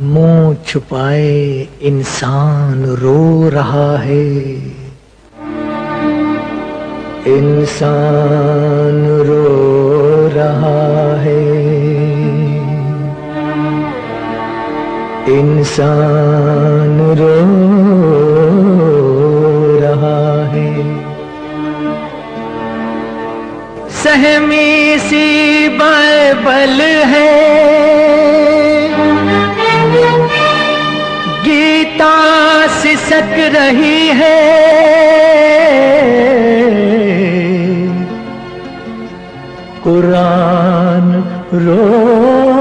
मुँह छुपाए इंसान रो रहा है। इंसान रो रहा है। इंसान रो रहा है। सहमी सी बाइबल है। सिसक रही है। कुरान रो